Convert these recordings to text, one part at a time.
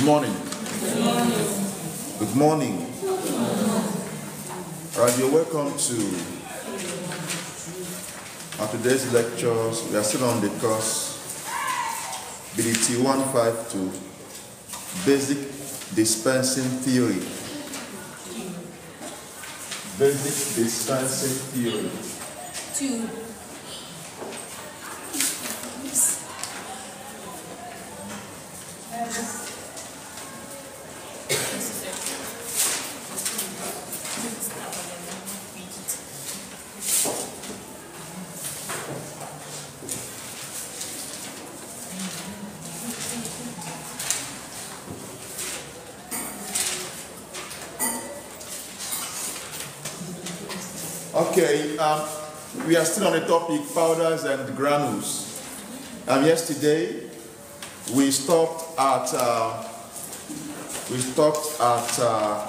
Good morning. Good morning. All right, you're welcome to our today's lectures. We are still on the course BDT 152 Basic Dispensing Theory. Basic Dispensing Theory. Two. Okay, um, we are still on the topic powders and granules. Um, yesterday we stopped at uh, we stopped at uh,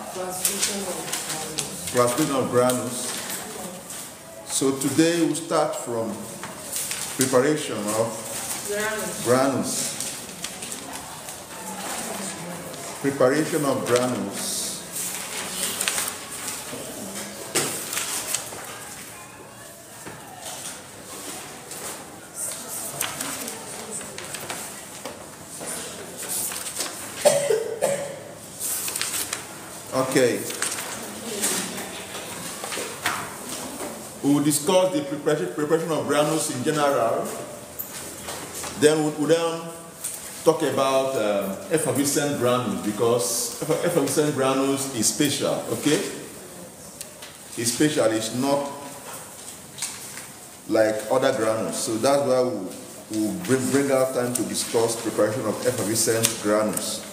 of granules. So today we start from preparation of granules. Preparation of granules. Okay. We will discuss the preparation, of granules in general. Then we will then talk about um, effervescent granules because eff- effervescent granules is special, okay? It's special, it's not like other granules. So that's why we will bring, bring out time to discuss preparation of effervescent granules.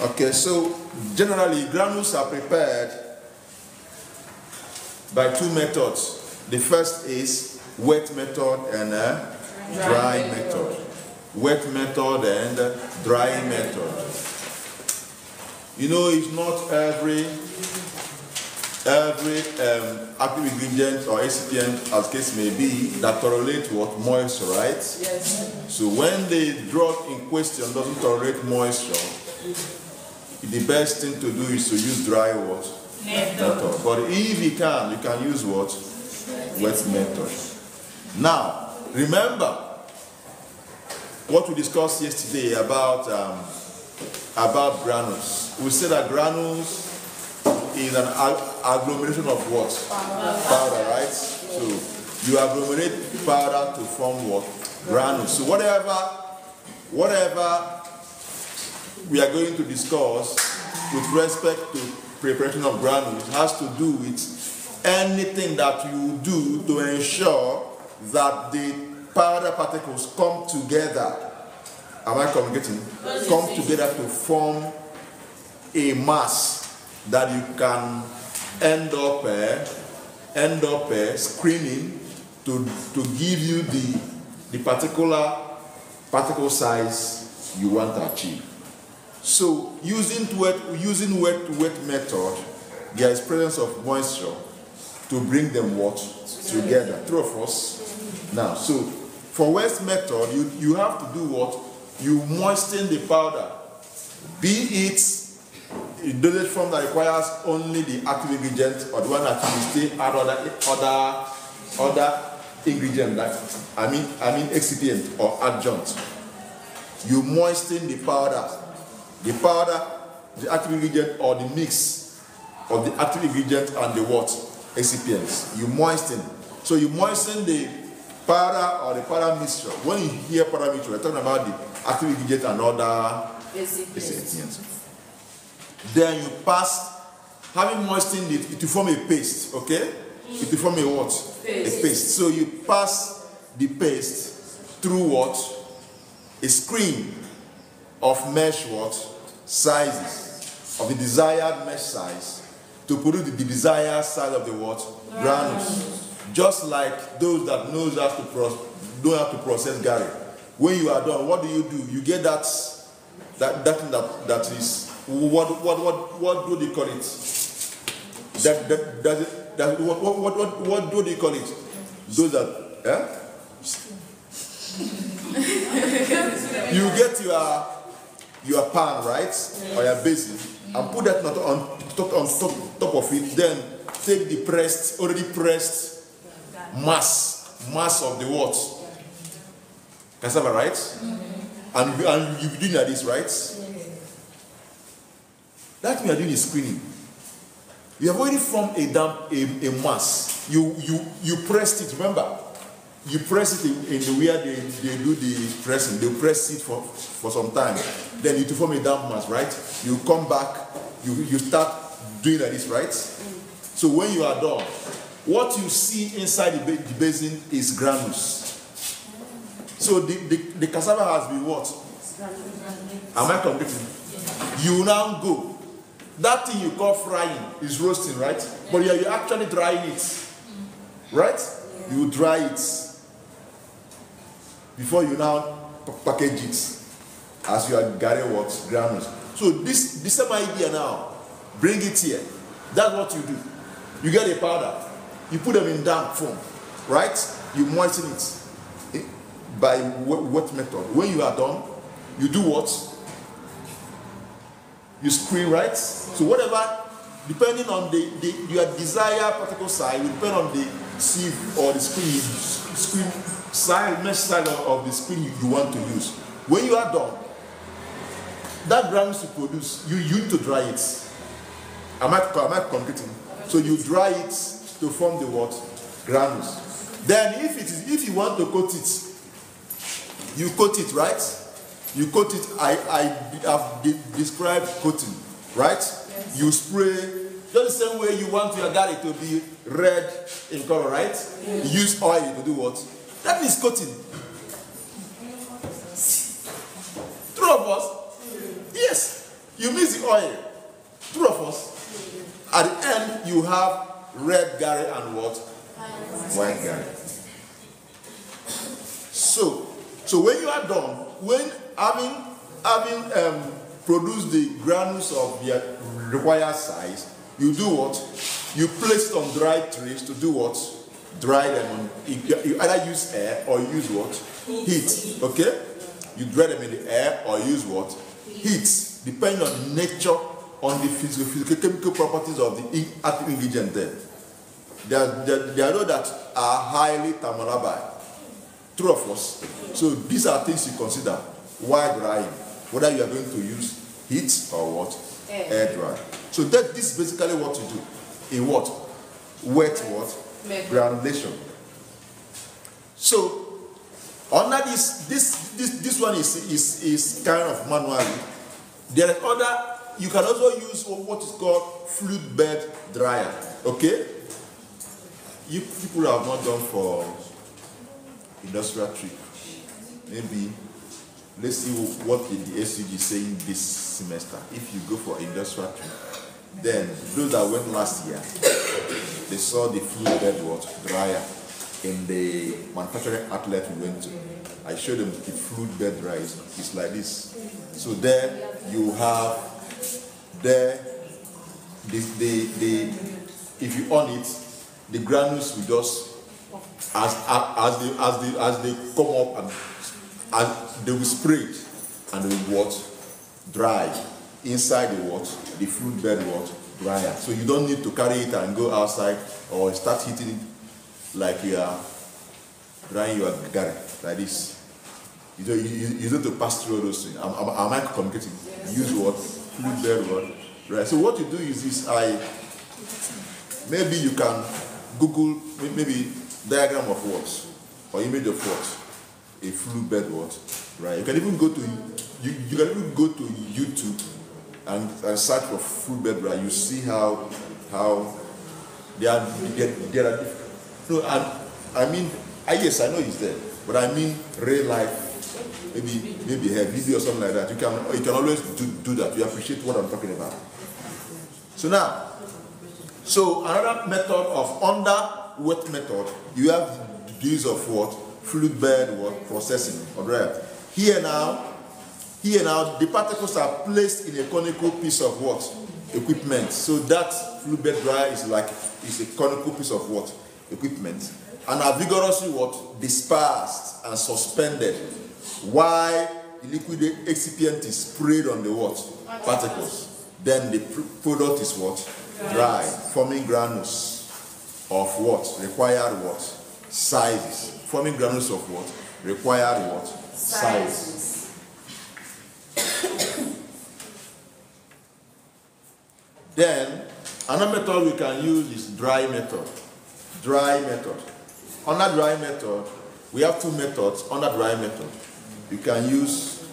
Okay, so generally granules are prepared by two methods. The first is wet method and a dry method. Wet method and dry method. You know, it's not every every um, active ingredient or excipient, as case may be, that tolerate what moisture, right? Yes. So when the drug in question doesn't tolerate moisture, the best thing to do is to use dry what? Method. But if you can, you can use what? Wet method. Now, remember what we discussed yesterday about um, about granules. We said that granules is an ag- agglomeration of what? Powder, right? So you agglomerate powder to form what? Granules. So whatever, whatever we are going to discuss with respect to preparation of granules has to do with anything that you do to ensure that the powder particles come together. Am I communicating? Come together to form a mass that you can end up uh, end up uh, screening to, to give you the, the particular particle size you want to achieve. So using wet, using wet wet method, there is presence of moisture to bring them what together. True of us. Now, so for wet method, you, you have to do what? You moisten the powder. Be it a dosage form that requires only the active ingredient or the one that you still add other other other ingredient like I mean I mean excipient or adjunct. You moisten the powder the powder, the active ingredient, or the mix of the active ingredient and the what? Excipients. You moisten. So you moisten the powder or the powder mixture. When you hear powder mixture, we're talking about the active ingredient and other excipients. Then you pass, having moistened it, it will form a paste, okay? It will form a what? Paste. A paste. So you pass the paste through what? A screen of mesh what? Sizes. Of the desired mesh size to produce the, the desired size of the what? Granules. Just like those that knows how to pro- don't have to process garri. When you are done, what do you do? You get that that that thing that, that is what what what what do they call it? That that does that what what what what, what do they call it? Those that eh? you get your your pan, right? Or your basin, and put that nut on top, on top, top of it. Then take the pressed, already pressed mass, mass of the what? Cassava, right? And, you- and you be doing like this, right? That you are doing is screening. You have already formed a damp a, a mass. You you you pressed it. Remember, you press it in, in the where they, they do the pressing. They press it for for some time. Then to form a damp mass, right? You come back. You you start doing like this, right? So when you are done, what you see inside the, ba- the basin is granules. So the, the, the cassava has been what? Am I completing? You now go. That thing you call frying is roasting, right? But you're, you're actually drying it. Right? You dry it before you now package it as you are gathering what? Granules. So this the same idea now. Bring it here. That's what you do. You get a powder. You put them in damp form. Right? You moisten it eh, by wet method. When you are done, you do what? you screen right so whatever depending on the, the your desired particle size will depend on the sieve or the screen screen size mesh size of, the screen you, want to use. When you are done that granules you produce you need to dry it. Am i am i completing? So you dry it to form the what? Granules then if it is if you want to coat it you coat it right? You coat it i i have de- described coating right? You spray just the same way you want your garlic to be red in color right? You use oil to do what that is coating true of us yes. You mix the oil. True of us at the end you have red garlic and what? White garlic so, so when you are done, when having having um, produced the granules of the required size, you do what? You place on dry trays to do what? Dry them on. You, you either use air or use what? Heat. Okay? You dry them in the air or use what? Heat. Depending on the nature, on the physical, physical chemical properties of the active ingredient there. There are, there, there are those that are highly thermolabile. True of us. So these are things you consider while drying, whether you are going to use heat or what? Air. dry. So that this is basically what you do. In what? Wet what? Granulation. So under this, this this this one is is is kind of manual. There are other you can also use what is called fluid bed dryer. Okay? You people have not done for industrial trip. Maybe let's see what the, the SUG is saying this semester. If you go for industrial trip, then those that went last year, they saw the fluid bed what dryer in the manufacturing outlet we went to. I showed them the fluid bed dryer. It's like this. So there you have there the, the, the if you on it, the granules will just as as they as they as they come up and they will spray and they will what dry inside the what the fluid bed what dryer. So you don't need to carry it and go outside or start hitting it like you are drying your garri like this. You don't you, you you don't have to pass through all those things. Am, am, am I communicating? Use what? Fluid bed what? Right so what you do is this I maybe you can google maybe diagram of what? Or image of what? A fluid bed what? Right you can even go to you, you can even go to youtube and, and search for bed right you see how how they are there, there are no and i mean I, yes i know it's there but i mean real life maybe maybe a video or something like that you can you can always do, do that you appreciate what i'm talking about so now so another method of under wet method, you have the use of what? Fluid bed what processing. Alright. Here now, here now the particles are placed in a conical piece of what? Equipment. So that fluid bed dryer is like is a conical piece of what? Equipment. And are vigorously what? Dispersed and suspended while the liquid excipient is sprayed on the what? Particles. Then the product is what? Dry, forming granules of what? Required what? Sizes. Forming granules of what? Required what? Sizes. then another method we can use is dry method. Dry method. Under dry method, we have two methods under dry method. You can use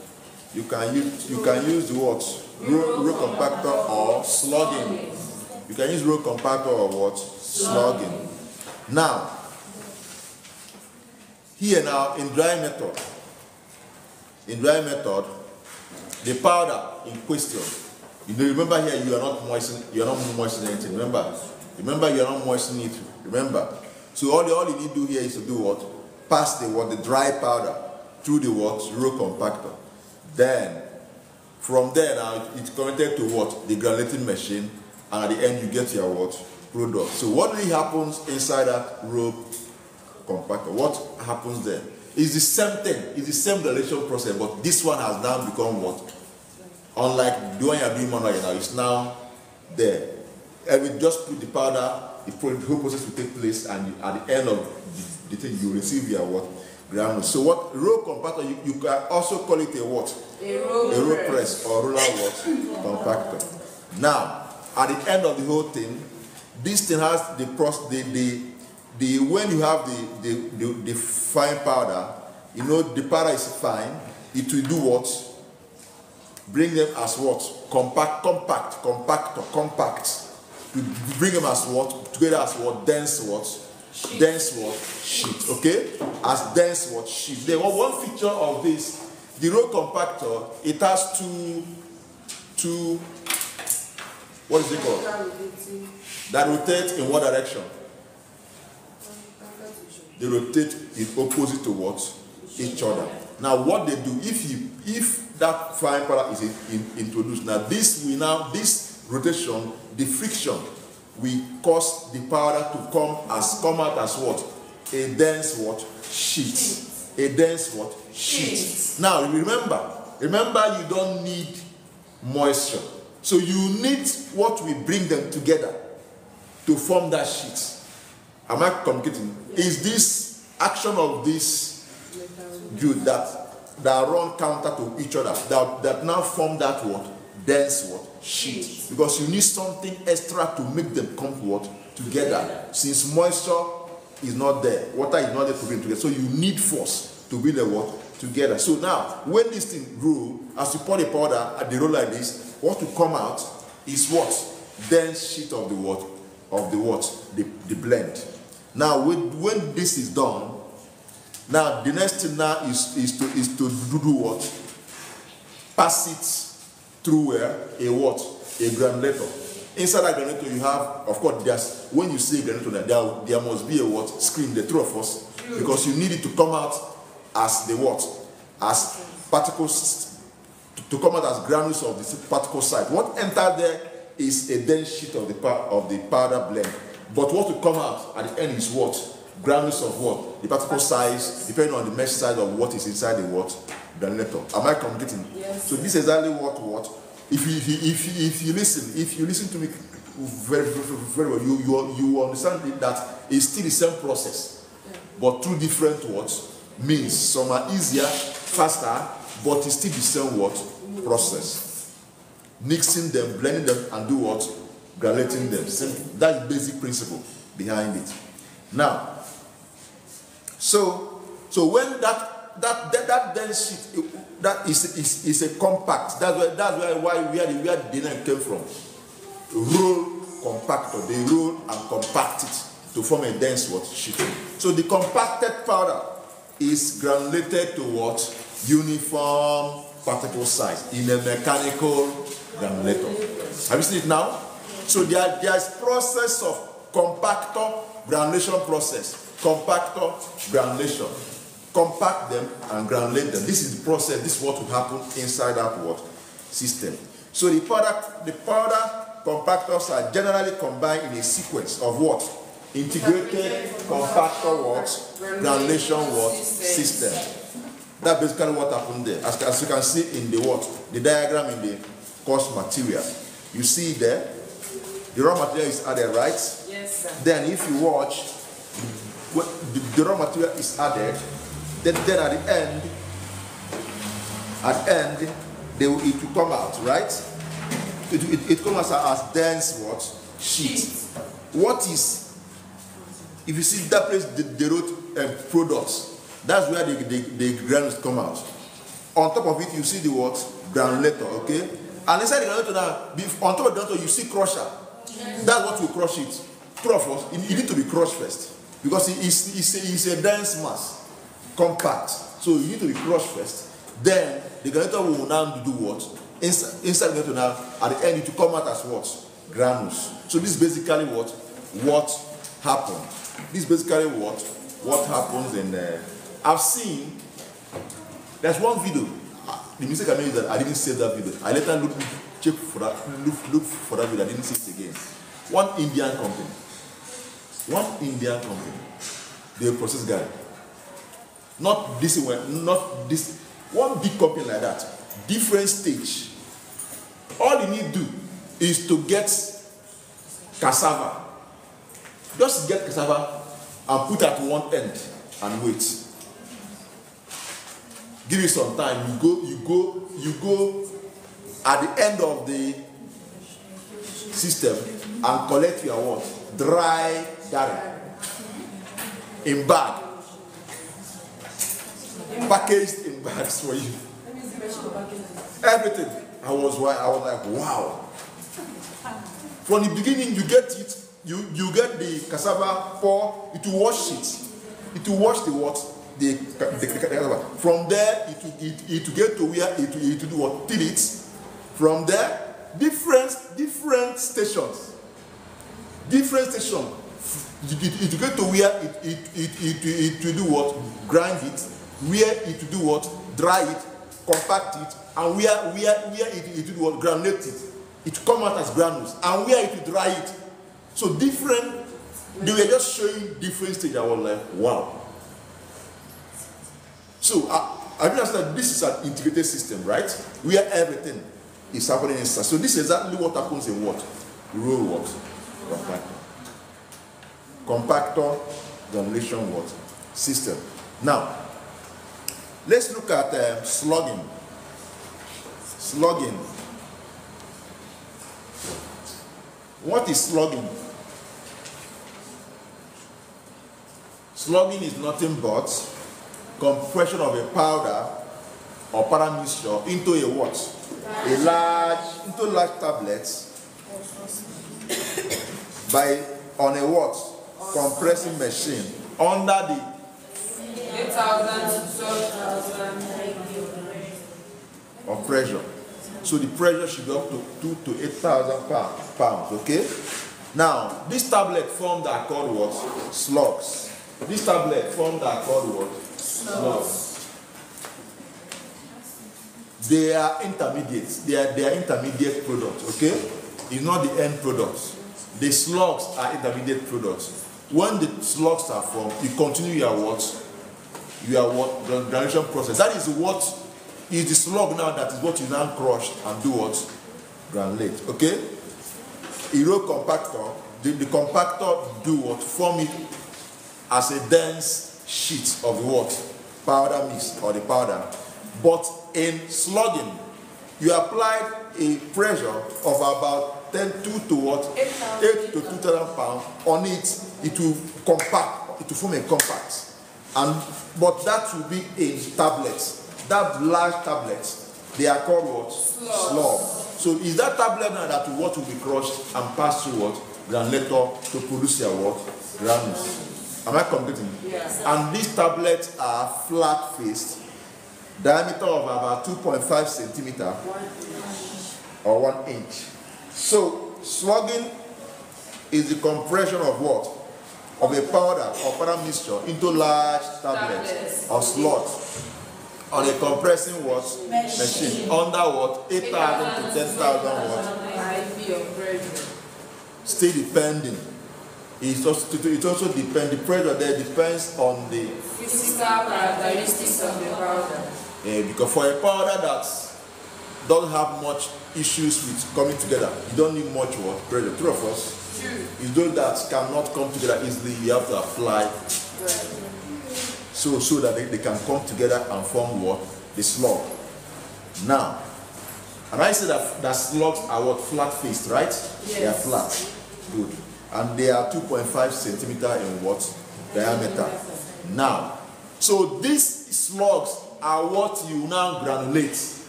you can use you can use the what? Roll, roll compactor or slugging. You can use roll compactor or what? Slugging. Now, here now in dry method, in dry method, the powder in question. You know, remember here you are not moistening, you are not moistening anything. Remember, remember you are not moistening it. Remember. So all, the, all you need to do here is to do what? Pass the what? The dry powder through the what? Roll compactor. Then, from there now, it's connected to what? The granulating machine. And at the end, you get your what? Product. So what really happens inside that roll compactor? What happens there? It's the same thing. It's the same granulation process, but this one has now become what? Unlike the one you're doing now, it's now there. And we just put the powder the whole process will take place, and at the end of the, the thing, you receive your what granules. So what roll compactor? You, you can also call it a what? A roll, a roll press. press or roller what compactor. Now, at the end of the whole thing, this thing has the process. The, the the when you have the, the the, the fine powder, you know the powder is fine. It will do what? Bring them as what? Compact, compact, compact, or compact. To bring them as what? Together as what? Dense what? Sheet. dense what? Sheet. Okay? As dense what? Sheet. Then one feature of this the roll compactor it has two two what is it called? That rotate in what direction they rotate in opposite to what each other now what they do if you if that fine powder is in, in, introduced now this will now this rotation, the friction will cause the powder to come as come out as what? A dense what? Sheet. A dense what? Sheet. Now remember, remember you don't need moisture. So you need what will bring them together to form that sheet. Am I communicating? Is this action of this good that that run counter to each other that, that now form that what? Dense what? sheet. Because you need something extra to make them come what? Together. Since moisture is not there water is not there to bring together. So you need force to bring the water together. So now when this thing grow as you pour the powder at the roll like this what will come out is what? Dense sheet of the water of the what? The, the blend now when, this is done now the next thing now is is to is to do, what pass it through where a what? A granulator. Inside that granulator, you have, of course, there's when you see a granulator, there, there must be a what? Screen, the two of us, because you need it to come out as the what? As particles, to, to come out as granules of the particle side. What entered there is a dense sheet of the, of the powder blend. But what will come out at the end is what? Granules of what? The particle size, depending on the mesh size of what is inside the what? The Granulator. Am I communicating? Yes. So this is exactly what what. If you, if you, if you, if you listen, if you listen to me very very, very well, you you you understand that it's still the same process, yeah. but two different words means. Some are easier, faster, but it's still the same what process. Mixing them, blending them, and do what? Granulating them. Same, that's basic principle behind it. Now, so so when that that that, that dense sheet that is, is, is a compact. That's why that's why, why where the where the name came from. Roll compactor. They roll and compact it to form a dense what sheet. So the compacted powder is granulated to what uniform particle size in a mechanical granulator. Have you seen it now? So there, there's process of compactor granulation process, compactor granulation compact them and granulate them. This is the process, this is what will happen inside that what system. So the powder, the powder compactors are generally combined in a sequence of what? Integrated compactor what? Granulation what? System. That's basically what happened there. As, as you can see in the what? The diagram in the course material. You see there, the raw material is added, right? Yes, sir. Then if you watch, the, the raw material is added, then, then at the end, at the end, they will, it will come out, right? It, it, it comes out as dense what? Sheet. What is, if you see that place, they, they wrote um, products. That's where the, the, the granules come out. On top of it, you see the what? Granulator, okay? And inside the granulator now, on top of the granulator, you see crusher. That's what will crush it. True of us, it, it need to be crushed first. Because it is it's, a, it's a dense mass, compact. So you need to be crushed first. Then the granulator will now do what? Inside, inside the granulator now, at the end, it will come out as what? Granules. So this is basically what? What happened. This is basically what? What happens in uh, I've seen there's one video. uh, The mistake I made that I didn't save that video. I later look check for that look, look for that video. I didn't see it again. One Indian company. One Indian company. They process guy. Not this one, not this. One big company like that. Different stage. All you need to do is to get cassava. Just get cassava and put at one end and wait give you some time you go you go you go at the end of the system and collect your what? Dry garri. In bag. Packaged in bags for you. Everything. I was wa- i was like wow. From the beginning you get it you you get the cassava pour it will wash it. It will wash the what? The, the, ca- cassava. From there it will it, it will get to where it will it will do what? Till it from there different different stations. Different station. It, it, get to where it it it it, it, will do what? Grind it. Where it will do what? Dry it compact it and where where where it it will do what? Granulate it. It come out as granules. And where it will dry it. So different they were just showing different stage. I was like wow. So i i that this is an integrated system right? Where everything is happening inside so this is exactly what happens in what? Roll what? Compactor. Compactor granulation what? System. Now let's look at um, slugging. Slugging. What is slugging? Slugging is nothing but compression of a powder or powder mixture into a what a large into large tablets by on a what compressing machine under the 8,000 to 12,000. of pressure. So the pressure should go up to two to eight thousand pounds. Pounds, okay? Now this tablet formed are called what? Slugs. This tablet formed are called what? Slugs. They are intermediates. They are they are intermediate products, okay? It's not the end products. The slugs are intermediate products. When the slugs are formed, you continue your what? Your what? The granulation process. That is what is the slug now that is what you now crush and do what? Granulate. Okay? Roll compactor, the, the compactor do what? Form it as a dense sheet of what? Powder mix or the powder. But in slugging, you applied a pressure of about 10 2 to what? 8 to 2,000 pounds on it. It will compact, it will form a compact. And but that will be in tablets. That large tablets, they are called what? Slug. So is that tablet now that what will be crushed and passed through what? Granulator to produce your what? Granules. Am I completing? Yes. And these tablets are flat faced, diameter of about 2.5 centimeter or one inch. So slugging is the compression of what? Of a powder or powder mixture into large tablets Tablets. or slots on a compressing what? Machine. Under what? 8,000 to 10,000 what? IV of pressure. Still depending. It also, it also depends, the pressure there depends on the Physical characteristics of the powder. Eh, because for a powder that doesn't have much issues with coming together, you don't need much what pressure. True of us. It's those that cannot come together easily. You have to apply so so that they, they can come together and form what the slug. Now, and I said that that slugs are what flat faced, right? Yes. They are flat. Good. And they are 2.5 centimeter in what diameter. Now, so these slugs are what you now granulate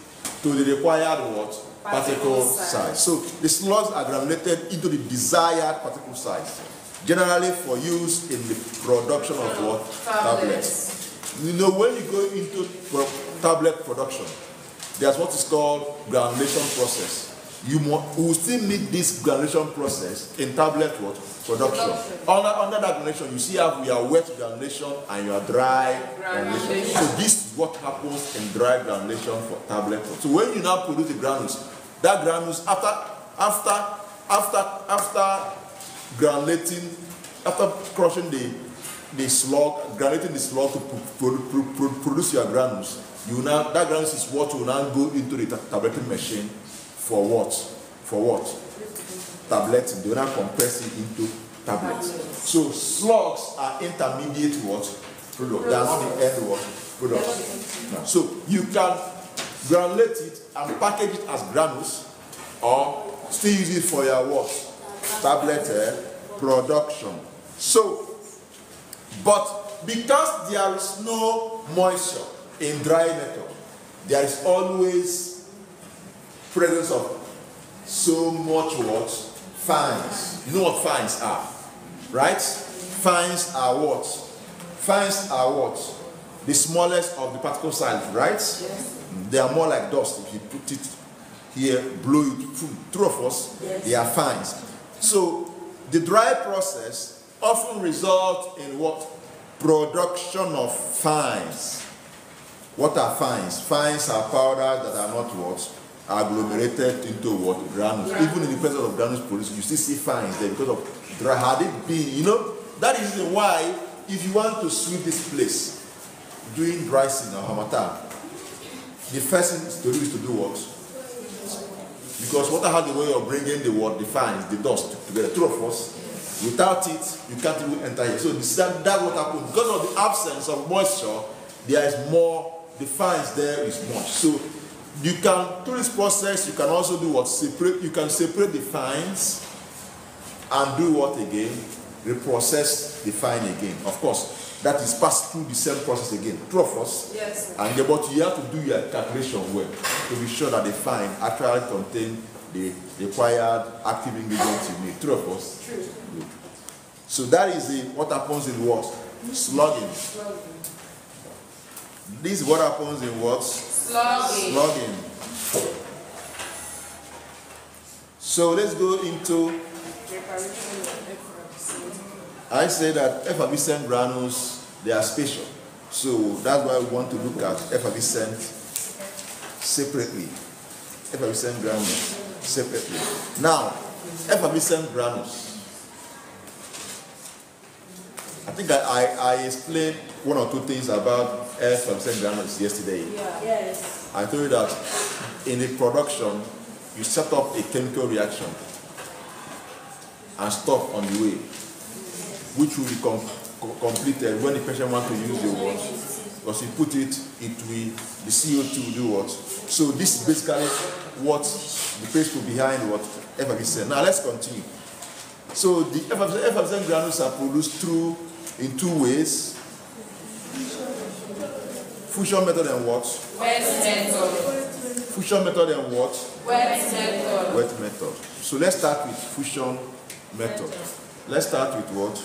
to the required what particle size. size. So the slugs are granulated into the desired particle size, generally for use in the production of what tablets. You know, when you go into tablet production, there's what is called granulation process. You mo- will still need this granulation process in tablet what production. Production. Under, under that granulation, you see how we are wet granulation and you are dry granulation. Granulation. So this is what happens in dry granulation for tablet. So when you now produce the granules, that granules after after after after granulating, after crushing the the slug, granulating the slug to pro- pro- pro- produce your granules, you now that granules is what will now go into the ta- tableting machine for what? For what? Will now compress it into tablets. Tablets. So slugs are intermediate what? Product. Not the end what? Product. So you can granulate it and package it as granules or still use it for your what? Tablet eh, production. So, but because there is no moisture in dry metal, there is always presence of so much what? Fines. You know what fines are, right? Fines are what? Fines are what? The smallest of the particle size, right? Yes. They are more like dust. If you put it here, blow it through, through of us, they are fines. So the dry process often results in what? Production of fines. What are fines? Fines are powders that are not what? Agglomerated into what? Granules. Even in the presence of granules produced, you still see fines there because of dry. Had it been, you know, that is the why if you want to sweep this place during dry season or harmattan, the first thing to do is to do what? Because water has the way of bringing the what, the fines, the dust together. Two of us. Without it, you can't even enter here. So this, that, that's what happens. Because of the absence of moisture, there is more, the fines there is much. So you can, through this process, you can also do what? Separate, you can separate the fines and do what again? Reprocess the fine again. Of course, that is passed through the same process again. True of us. Yes, sir. And but you have to do your calculation well to be sure that the fine actually contain the required active ingredients you need. True of us. True. Good. So that is the, what happens in what? Slugging. This is what happens in what? Slugging. Slugging. So let's go into. I say that effervescent granules, they are special. So that's why we want to look at effervescent separately. Effervescent granules separately. Now, effervescent granules. I think I, I, I explained one or two things about effervescent granules yesterday. Yeah. Yes. I told you that in the production, you set up a chemical reaction and stop on the way, which will be com- co- completed when the patient wants to use the water. Because you put it, it will, the CO2 will do what? So this is basically what the principle behind what said. Now let's continue. So the effervescent, effervescent granules are produced through in two ways. Fusion method and what? Wet method. Fusion method and what? Wet method. Wet method. So let's start with fusion method. Let's start with what?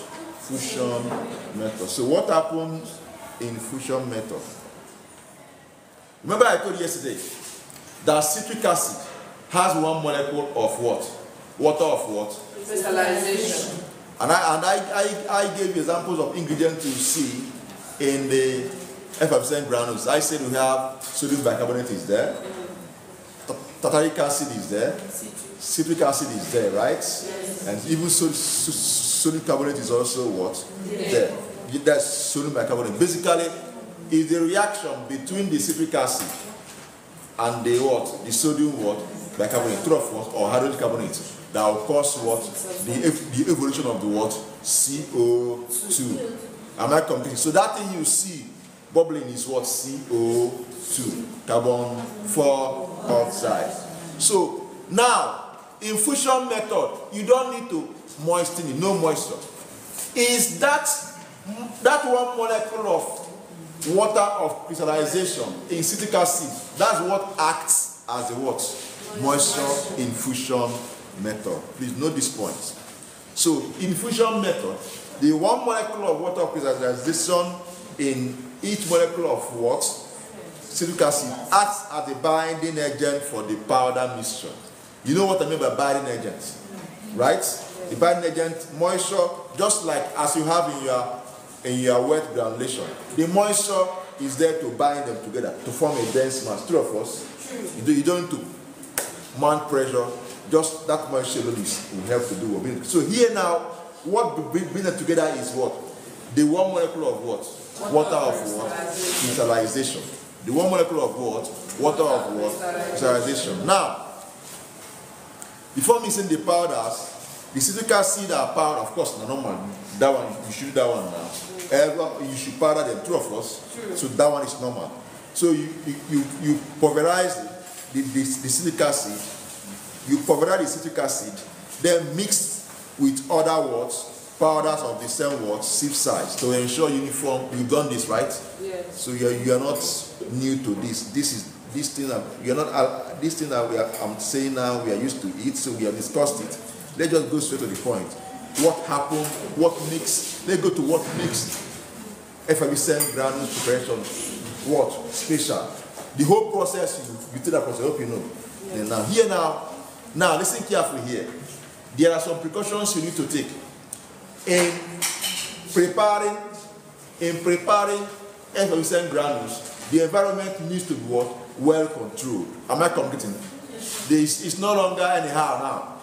Fusion method. So what happens in fusion method? Remember I told you yesterday that citric acid has one molecule of what? Water of what? Crystallization. And I and I, I, I gave you examples of ingredients you see in the effervescent granules. I said we have sodium bicarbonate is there, ta- tartaric acid is there, citric acid is there, right? Yes. And even so, so, sodium carbonate is also what? There. That's sodium bicarbonate. Basically, is the reaction between the citric acid and the what? The sodium what? Bicarbonate, of what? Or hydrogen carbonate that will cause what? The, ev- the evolution of the what? CO2. Am I completing? So that thing you see bubbling is what? CO2, carbon 4 oxide. So now, in fusion method, you don't need to moisten it, no moisture. Is that that one molecule of water of crystallization in citric acid? That's what acts as a what? Moisture in fusion method. Please note this point. So in fusion method, the one molecule of water of crystallization in each molecule of what? Citric acid acts as a binding agent for the powder mixture. You know what I mean by binding agent, right? The binding agent, moisture, just like as you have in your in your wet granulation. The moisture is there to bind them together to form a dense mass. True of us. You, do, you don't need to mount pressure. Just that moisture alone is will help to do what. So here now, what bring bring them together is what? The one molecule of what? Water of what? Crystallization. The one molecule of what? Water of what? Crystallization. Now, before mixing the powders, the citric acid are powder, of course, na normal. That one, you should do that one now. Ever, you should powder them, two of course. So that one is normal. So you you, you, you pulverize the, the, the citric acid, you pulverize the citric acid, then mix with other words, powders of the same words, sip size to ensure uniform. You've done this, right? Yes. So you're, you're not new to this. This is this thing that you're not uh, this thing that we are, I'm saying now we are used to it, so we have discussed it. Let's just go straight to the point. What happened? What mixed? Let's go to what mixed. Effervescent granules preparation. What? Special. The whole process, you, you take that process, I hope you know. Then now, here now, now listen carefully here. There are some precautions you need to take in preparing in preparing effervescent granules, the environment needs to be what? Well controlled. Am I completing? This is no longer anyhow now.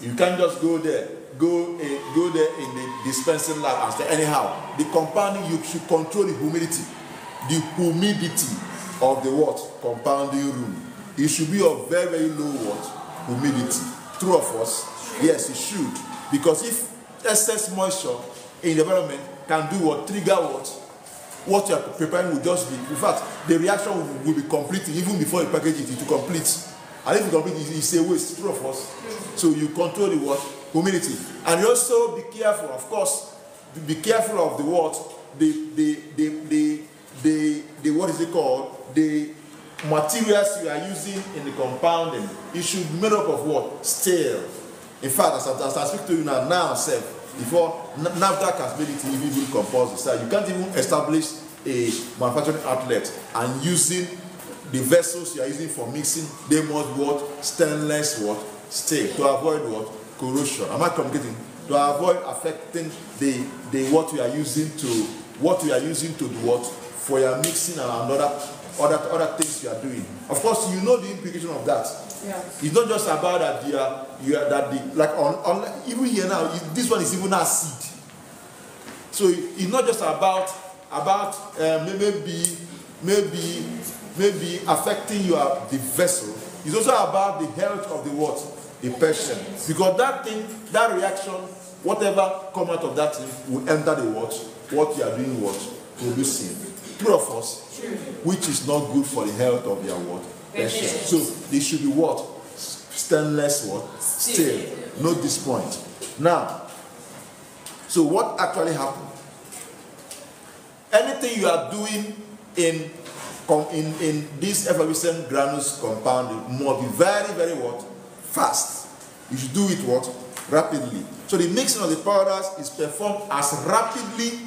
You can't just go there, go eh, go there in the dispensing lab and say anyhow. The compounding you should control the humidity, the humidity of the what compounding room. It should be of very very low what humidity. True of us? Yes, it should because if excess moisture in the environment can do what? Trigger what? What you are preparing will just be in fact the reaction will, will be complete even before you package it to complete. And if you complete it it's a waste true of us so you control the what? Humidity. And you also be careful of course be careful of the what? The the the the the, the what is it called? The materials you are using in the compounding. It should be made up of what? Steel in fact as i as i speak to you now now sef before NAFDAC has made it even even compulsory so you can't even establish a manufacturing outlet and using the vessels you are using for mixing. They must what? Stainless what? Steel to avoid what? Corrosion. Am i communicating? To avoid affecting the the what you are using to what you are using to do what? For your mixing and other other other things you are doing. Of course you know the implication of that Yes. it's not just about that you are you are that the like on on even here now it- this one is even acid so it- it's not just about about uh, maybe maybe maybe affecting your the vessel. It's also about the health of the what? The patient because that thing that reaction whatever come out of that thing will enter the what? What you are doing what? Producing true of us which is not good for the health of your what patient so they should be what? Stainless what? Steel. Note this point now so what actually happened? Anything you are doing in in in this effervescent granules compound must be very very what? Fast. You should do it what? Rapidly. So the mixing of the powders is performed as rapidly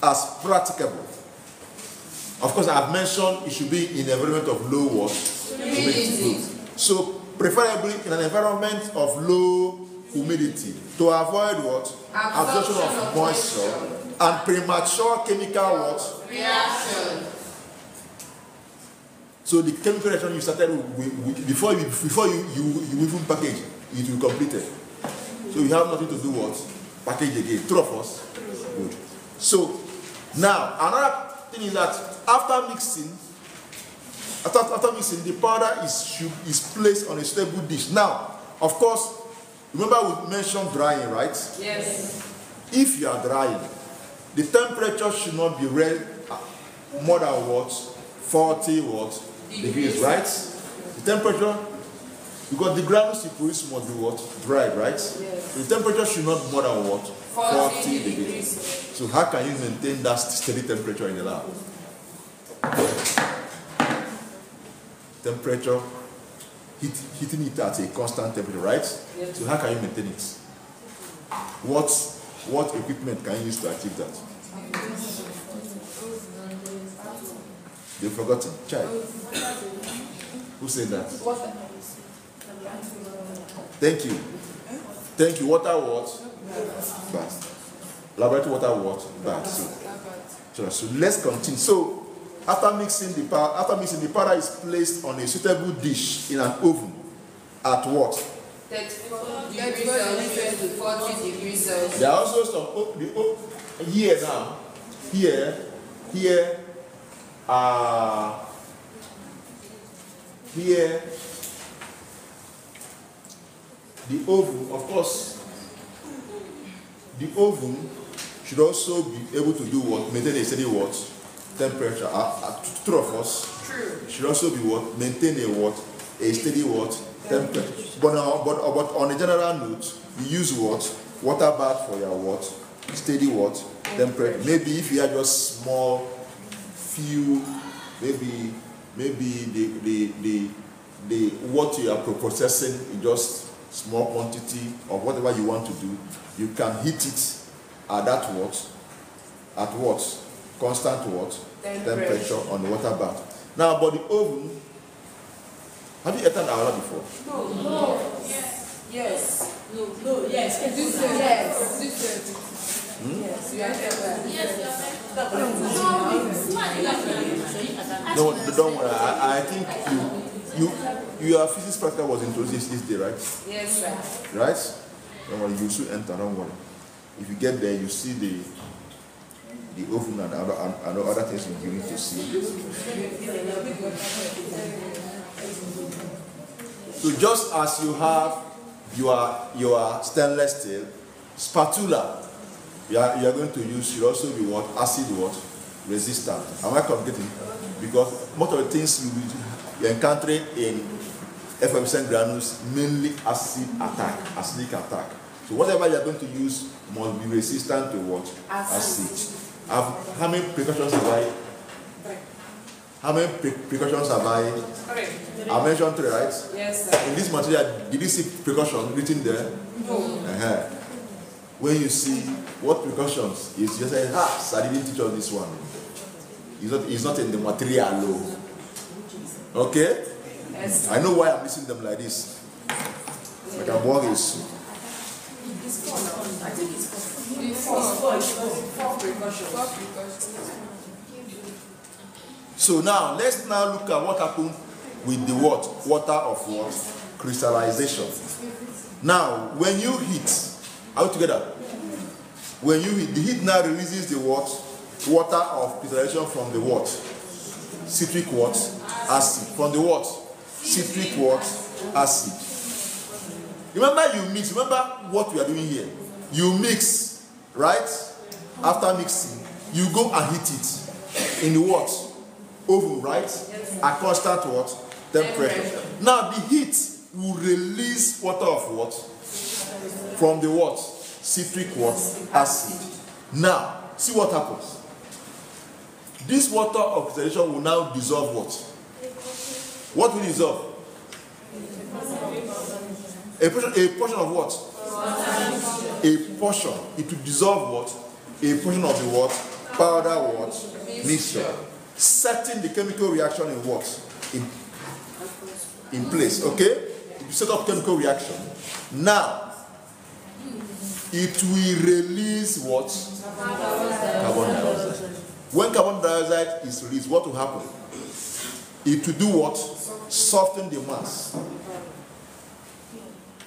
as practicable. Of course i have mentioned it should be in an environment of low what humidity so preferably in an environment of low humidity to avoid what absorption of moisture and premature chemical what Reaction. So the chemical reaction you started with, before you before you, you you even package it will complete it. So you have nothing to do what package again. True of us. Good. So now another thing is that after mixing, after, after mixing, the powder is, should, is placed on a stable dish. Now, of course, remember we mentioned drying, right? Yes. If you are drying, the temperature should not be red uh, more than what? 40 what? Degrees, right? The temperature, because the granules you produce must be what? Dried, right? Yes. The temperature should not be more than what? 40 degrees. So how can you maintain that steady temperature in the lab? Temperature, heat, heating it at a constant temperature, right? Yes. So how can you maintain it? What what equipment can you use to achieve that? They've forgotten. Child. Who said that? Thank you. Thank you. Water what? Bath. Laboratory water what? Bath. So, so, so let's continue. So after mixing the powder, after mixing the powder is placed on a suitable dish in an oven at what? 34 degrees Celsius to 40 degrees Celsius. There are also some the o- here now, here, here, uh, here, the oven, of course, the oven should also be able to do what? Maintain a steady what? Temperature. Uh, uh, true of us. True. should also be what maintain a what a steady what temperature but uh, but, uh, but on a general note you use what water bath for your what steady what temperature maybe if you have just small few maybe maybe the the the the what you are processing in just small quantity of whatever you want to do you can heat it at that what at what constant what Temperature. temperature on the water bath now but the oven have you eaten awara before No. No. Yes. No, no, yes. This way. Yes. This way. Hmm? Yes. You are there. no don't worry i, I think you you your physics practical was introduced this day right Yes, sir. right don't worry you soon enter don't worry if you get there you see the the oven and other and, and other things you need to see. So just as you have your your stainless steel spatula you are you are going to use should also be what? Acid what? Resistant. Am i complicating because most of the things you will you encounter in effervescent granules mainly acid attack acidic attack. So whatever you are going to use must be resistant to what? Acid. Have, how many precautions have i how many pre- precautions have i i mentioned three right Yes, sir. in this material did you see precautions written there No. uh-huh. when you see what precautions is just say ah sir didn't teach us this one it's not it's not in the material okay Yes. i know why i'm listing them like this like i'm so now let's now look at what happened with the what? Water of what? Crystallization. Now when you heat are we together? When you heat the heat now releases the what? Water of crystallization from the what? Citric what? Acid. From the what? Citric what? Acid. Remember you mix remember what we are doing here? You mix right? After mixing you go and heat it. In the what? Oven right? At constant what? Temperature. Temperature. now the heat will release water of what? From the what? Citric what? Acid. Now see what happens. This water oxidation will now dissolve what? What will dissolve? A portion a portion of what a portion it will dissolve what? A portion of the what? Powder what? Mixture. Setting the chemical reaction in what? In in place okay? You set up chemical reaction now it will release what? Carbon dioxide. When carbon dioxide is released what will happen? It will do what? Soften the mass.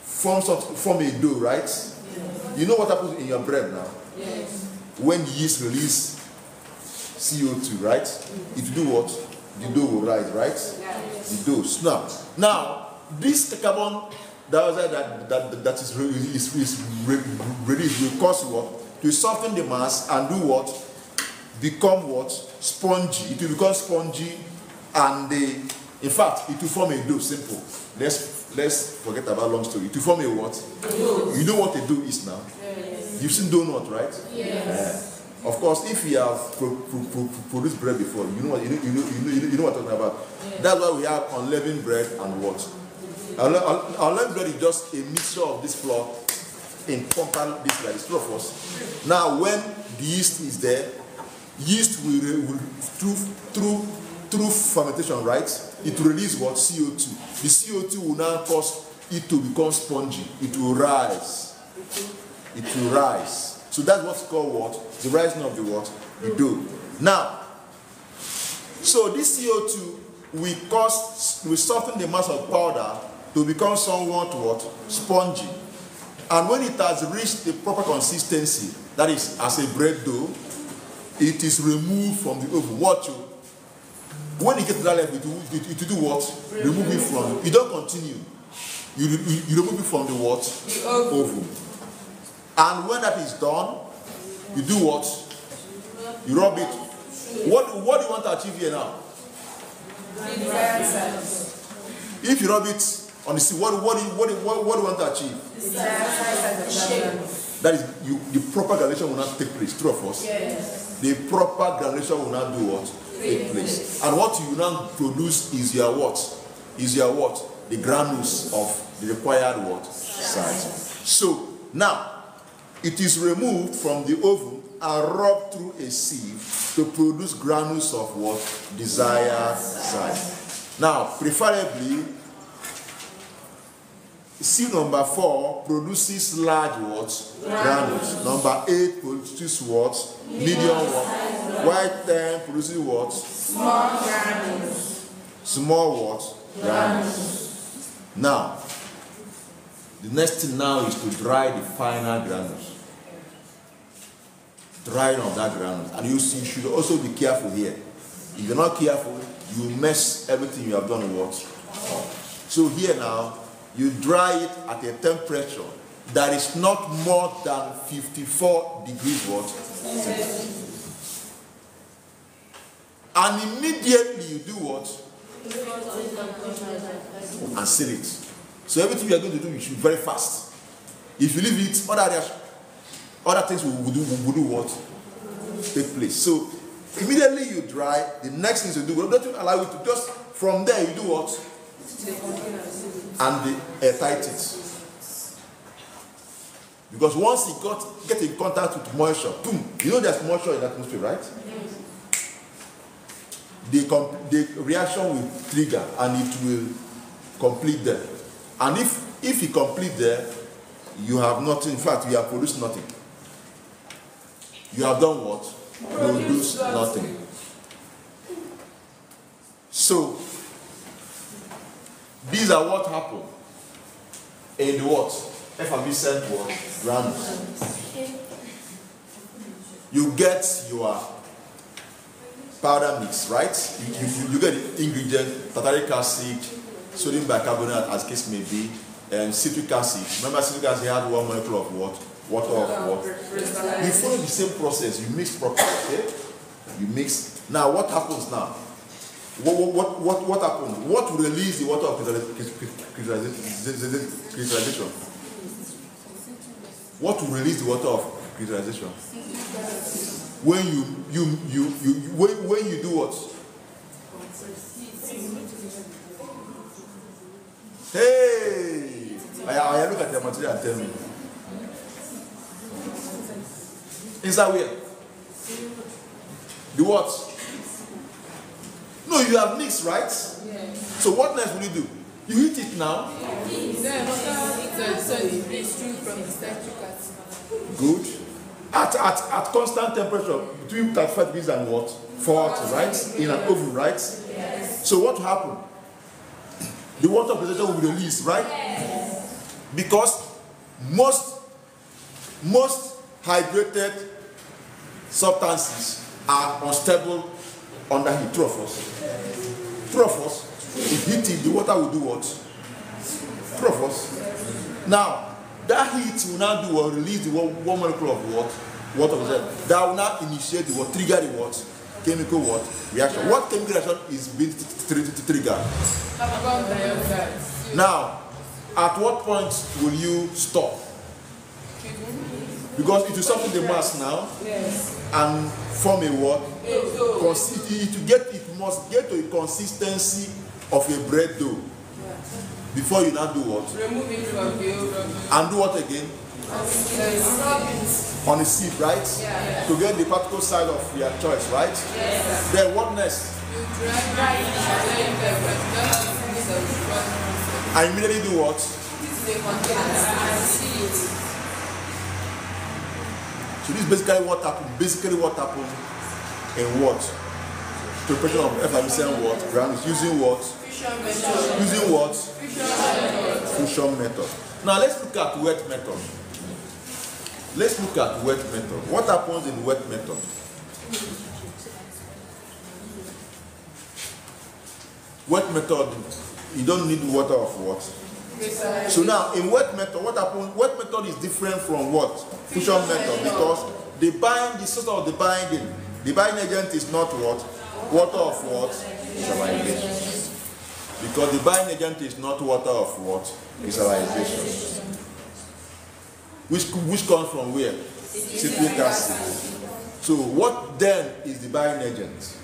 Form form a dough right you know what happens in your bread now Yes. when yeast release CO2, right? It will do what? The dough will rise, right? The dough. Now, now this carbon dioxide that, that, that is, is, is re- released will cause what? To soften the mass and do what? Become what? Spongy. It will become spongy and the, in fact, it will form a dough. Simple. Let's let's forget about long story. To form a what? You know what a do is now? You've seen donut, right? Yes. of course, if you have pro- pro- pro- produced bread before, you know what you know, you know, you know, you know, what I'm talking about. That's why we have unleavened bread and what? Unle- Unleavened bread is just a mixture of this flour in compound this like true of us. Now, when the yeast is there, yeast will, will through through through fermentation, right? It will release what CO2. The CO2 will now cause it to become spongy. It will rise. It will rise. So that's what's called what? The rising of the what? The dough. Now, so this CO2 will cause will soften the mass of powder to become somewhat what? Spongy. And when it has reached the proper consistency, that is as a bread dough, it is removed from the oven. Watch you. When it gets to that level, it will, it, it will do what? Remove it from. You don't continue. You, you, you remove it from the what? The oven. And when that is done, you do what? You rub it. What, what do you want to achieve here now? The desired size. If you rub it on the sea, what, what, do you- what, what, what do you want to achieve? The desired size and the shape. That is, you, the proper granulation will not take place. True of us. Yes. The proper granulation will not do what? Take place. And what you now produce is your what? Is your what? The granules of the required what? Size. So, now, it is removed from the oven and rubbed through a sieve to produce granules of what? Desired size. Now, preferably, sieve number four produces large what? Granules. Number eight produces what? Medium what? White ten produces what? Small granules. Small what? Granules. Now, the next thing now is to dry the final granules. Drying of that granules. And you, see, you should also be careful here. If you're not careful, you mess everything you have done with what? So here now, you dry it at a temperature that is not more than 54 degrees what? And immediately you do what? And seal it. So everything you are going to do, you should be very fast. If you leave it, other other things will, will do will, do what? Take place. So immediately you dry, the next thing to do, don't you allow it to just from there you do what? And the it. Because once it got get in contact with moisture, boom, you know there's moisture in the atmosphere, right? The, com- the reaction will trigger and it will complete there. And if if it complete there, you have nothing. In fact, you have produced nothing. You have done what? Produced nothing. So these are what happened in the what? Effervescent what? Granules. You get your powder mix, right? You, you, you get the ingredient, tartaric acid, sodium bicarbonate, as case may be, and citric acid. Remember, citric acid had one molecule of what? Water of what? You follow the same process. You mix properly, okay? You mix. Now, what happens now? What, what, what, what happens? What release the water of crystallization? What will release the water of crystallization? When you, you, you, you, when, when you do what? Hey! I, I look at your material and tell me. Inside where? The what? No, you have mixed, right? Yes. So what next will you do? You heat it now. Good. At, at, at constant temperature, between 35 degrees and what? 40, right? In an oven, right? Yes. So what happened? The water pressure will be released, right? Because most most hydrated substances are unstable under heat. True of us. True of us. If heat the water will do what? True of us. Now, that heat will now do what? Release the one, molecule of what? Water was that. Will now initiate the what? Trigger the what? Chemical what? Reaction. What chemical reaction is being triggered? Now, at what point will you stop? Because it will soften the mass now Yes. And form a what? So, Consi- it, it, get, it must get to a consistency of a bread dough before you now do what? remove it from the And do what again? Yes. On the seed, right? To get the particle side of your choice, right? Then what next? You dry it and immediately do what? So this is basically what happened. Basically what happened in what? Preparation of FIBCN what? Ground using what? Using what? Fusion method. Now let's look at wet method. Let's look at wet method. What happens in wet method? Wet method, you don't need water of what? So now in wet method, what happens? Wet method is different from what? Fusion method because the bind, the source of the binding, the binding agent is not what? Water of what? Crystallization. Because the binding agent is not water of what? Crystallization. Which, which comes from where? Citric acid. So what then is the binding agent?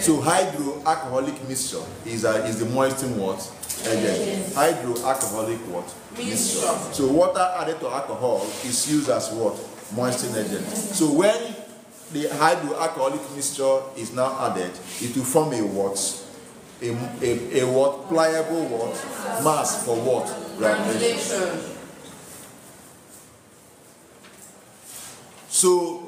So hydroalcoholic mixture is a, is the moistening what? Agent. Hydroalcoholic what? Mixture. So water added to alcohol is used as what? Moistening agent. So when the hydroalcoholic mixture is now added, it will form a what? A, a, a what? Pliable what? Mass for what? Granulation. So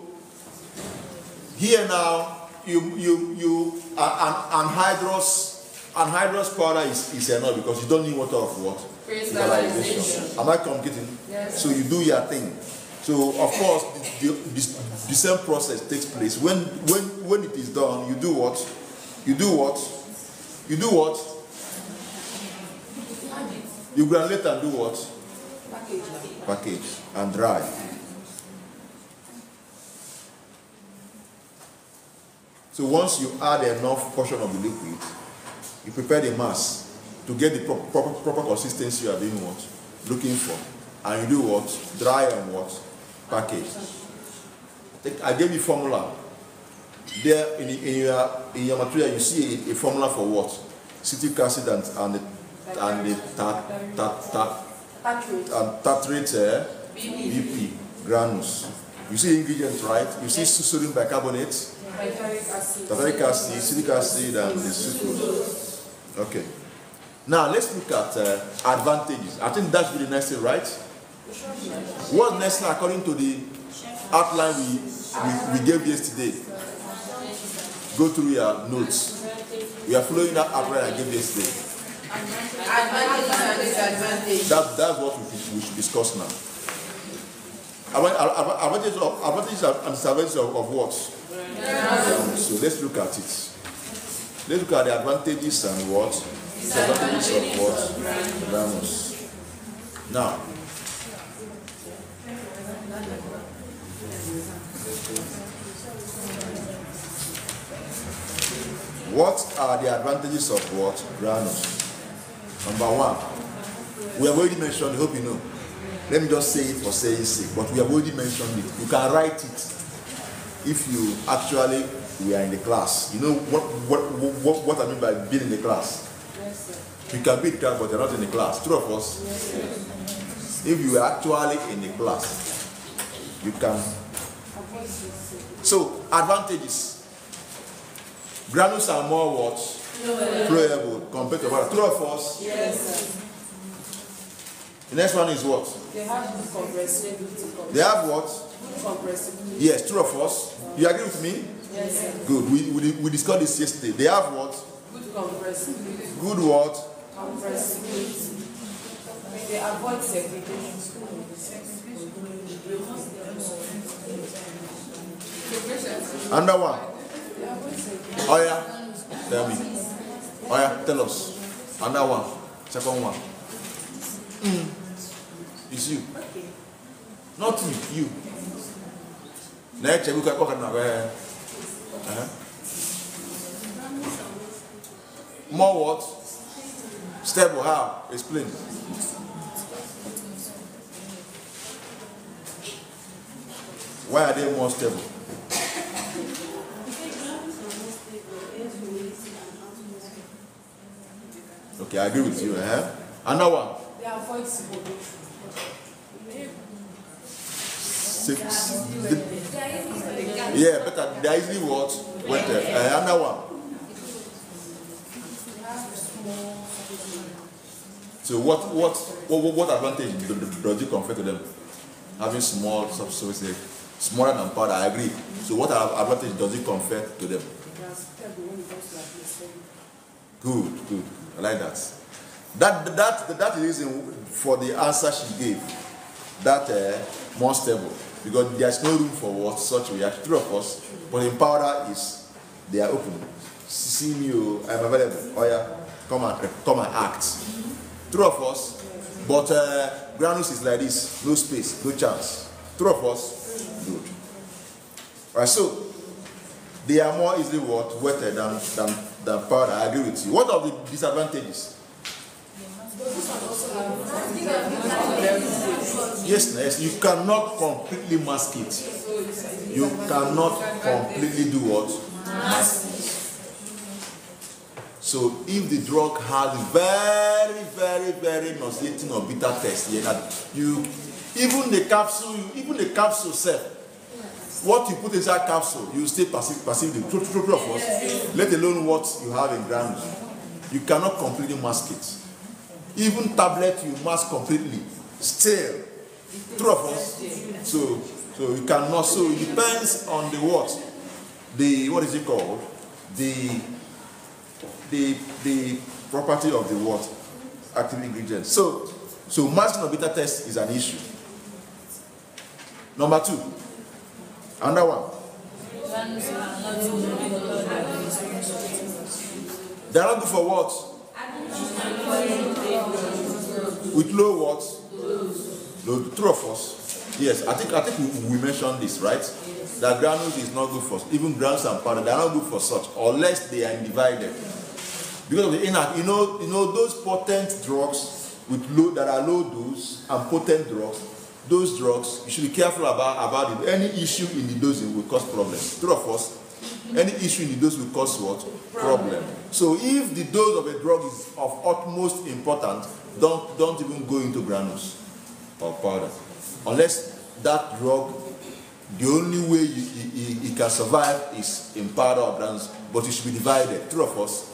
here now, you you you an anhydrous anhydrous powder is, is enough because you don't need water of what? Crystallization. Am I communicating? Yes. So you do your thing. So of course the, the, the, the same process takes place. When when when it is done, you do what? You do what? You do what? You granulate and do what? Package. Package and dry. So once you add enough portion of the liquid, you prepare the mass to get the pro- proper, proper consistency you are doing what? Looking for. And you do what? Dry and what? Package. I gave you formula. There in, in your in your material you see a, a formula for what? Citric acid and, and the and the tar, tar, tar, and tartrate uh, BP granules. You see ingredients, right? You see sodium bicarbonate, tartaric acid, citric acid, and the sucrose. Okay. Now let's look at uh, advantages. I think that's really next thing, right? What's next according to the outline we, we, we gave yesterday? Go through your notes. We are following that outline I gave yesterday. Advantages. That, that's what we, should- we should discuss now. Advan- advan- Advantages of, advantages and disadvantages of, of what? So let's look at it. Let's look at the advantages and what? advantages of what? Granules. Now, what are the advantages of what? Granules. Number one, we have already mentioned, hope you know. Let me just say it for saying sake, but we have already mentioned it. You can write it if you actually we are in the class. You know what what what, what I mean by being in the class? Yes, You can be in the class, but you're not in the class. Two of us. Yes, If you are actually in the class, you can. So advantages. Granules are more what? Flowable compared to water. True of us. Yes, The next one is what? They have. They have what? Good. Yes, two of us. You agree with me? Yes, sir. Good. We, we, we discussed this yesterday. They have what? Good compressibility. Good what? Compressibility. They avoid segregation. Under one. Oh yeah. Tell me. Oh yeah, tell us. Under one. Second one. Mm. It's you. Okay. Not me, you. About uh-huh. More what? Stable, how? Explain. Why are they more stable? Okay, I agree with you. Eh? Another one. They avoid simple. Six. Yeah, better. They are easily what? Wait, uh, another one. So what what what, what advantage do- do- does it confer to them? Having small substances, smaller than powder, I agree. So what advantage does it confer to them? Good, good. I like that. That that that is reason for the answer she gave. That uh, more stable because there's no room for what such reaction. three of us, but in powder is they are open. See me, oh, I'm available. Oh yeah, come and come and act. Three of us, but uh, granules is like this, no space, no chance. Three of us, good. Alright, so they are more easily what wetted than, than, than powder. I agree with you. What are the disadvantages? Yes, yes, you cannot completely mask it. You cannot completely do what? Mask it. So if the drug has very, very, very nauseating or bitter taste, yeah, that you even the capsule, even the capsule self, what you put inside capsule, you still perceive, perceive the truth, truth of us, let alone what you have in granules. You cannot completely mask it. Even tablet you mask completely, still, true of us. So, so you cannot. So it depends on the what, the what is it called, the the the property of the what active ingredient. So, so masking of beta test is an issue. Number two, another one. They are not good for what? With low what? Low true of us. Yes, I think I think we, we mentioned this, right? That granules is not good for even granules and powder, they are not good for such, unless they are divided. Because of the inert, you know, you know those potent drugs with low that are low dose and potent drugs, those drugs, you should be careful about about it. Any issue in the dosing will cause problems. True of us, any issue in the dose will cause what? Problem. So if the dose of a drug is of utmost importance, don't don't even go into granules or powder. Unless that drug, the only way you can survive is in powder or granules, but it should be divided. True of us.